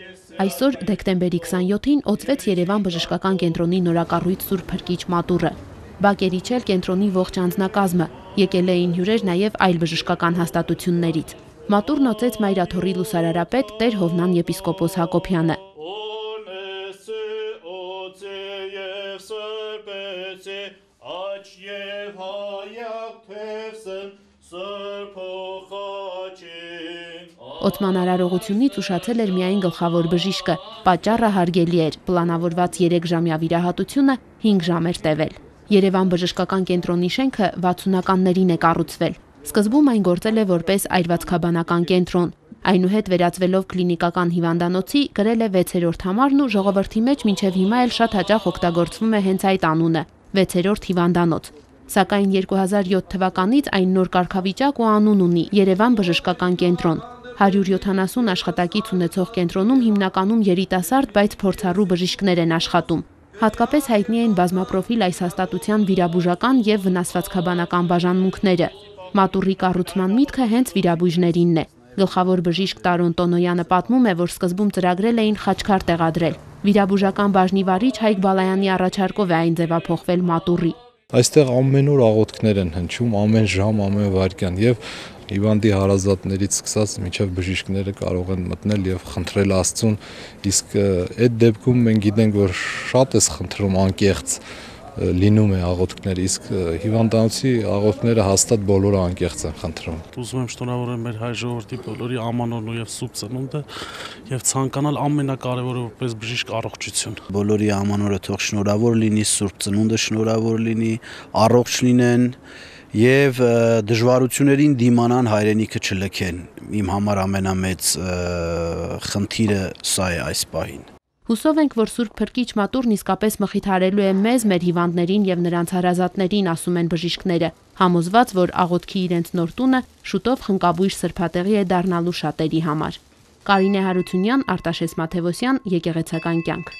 Այսօր դեկտեմբերի 27-ին օծվեց Երևան բժշկական կենտրոնի նորակառույց Սուրբ Փրկիչ մատուռը։ Բակերիչել կենտրոնի ողջ անձնակազմը, եկել էին հյուրեր նաև այլ բժշկական հաստատություններից։ Մատուրն օծեց Մայրաթորի լուսարարապետ Տեր Հովնան եպիսկոպոս Հակոբյանը։ Աչ եւ հայակ թևսն սրբոխաչին Օտման արարողությունից ուշացել էր միայն գլխավոր բժիշկը։ Պատճառը հարգելի էր։ Պլանավորված 3 ժամյա վիրահատությունը 5 ժամ էր տևել։ Երևան բժշկական կենտրոնի շենքը 60-ականներին է կառուցվել։ Սկզբում այն գործել է որպես այրվածքաբանական կենտրոն։ Այնուհետ վերածվելով կլինիկական հիվանդանոցի, գրել է 6-րդ համարն ու ժողովրդի մեջ մինչև հիմա էլ շատ հաճախ օգտագործվում է հենց այդ անունը՝ 6-րդ հիվանդանոց։ Սակայն 2007 թվականից այն նոր կարգավիճակ ու անուն ունի՝ Երևան բժշկական կենտրոն։ 170 աշխատակից ունեցող կենտրոնում հիմնականում երիտասարդ, բայց փորձառու բժիշկներ են աշխատում։ Հատկապես հայտնի են բազմապրոֆիլ այս հաստատության վիրաբուժական եւ վնասվածքաբանական բաժանմունքները։ Մատուրի կառուցման միտքը հենց վիրաբույժներինն է։ Գլխավոր բժիշկ Տարոն Տոնոյանը պատմում է, որ սկզբում ծրագրել էին խաչքար տեղադրել։ Վիրաբուժական բաժնի վարիչ Հայկ Բալայանի առաջարկով է այն ձևափոխվել մատուրի։ Այստեղ ամեն օր աղոթքներ են հնչում, ամեն ժամ, ամեն վայրկյան եւ հիվանդի հարազատներից սկսած մինչև բժիշկները կարող են մտնել եւ խնդրել Աստծուն, իսկ այդ դեպքում մենք գիտենք, որ շատ էս խնդրում անկեղծ լինում է աղոթքները, իսկ հիվանդանոցի աղոթքները հաստատ բոլորը անկեղծ են խնդրում։ Ուզում եմ շնորհավորել մեր հայ ժողովրդի բոլորի ամանորն ու եւ սուրբ ծնունդը եւ ցանկանալ ամենակարևորը որպես բժիշկ առողջություն։ Բոլորի ամանորը թող շնորհավոր լինի, սուրբ ծնունդը շնորհավոր լինի, առողջ լինեն եւ դժվարություններին դիմանան հայրենիքը չլքեն։ Իմ համար ամենամեծ խնդիրը սա է այս պահին։ Հուսով ենք, որ Սուրբ Փրկիչ մատուրն իսկապես մխիթարելու է մեզ, մեր հիվանդներին եւ նրանց հարազատներին, ասում են բժիշկները, համոզված, որ աղոթքի իրենց նոր տունը շուտով խնկաբույր սրբատեղի է դառնալու շատերի համար։ Կարինե Հարությունյան, Արտաշես Մաթևոսյան, Եկեղեցական կյանք։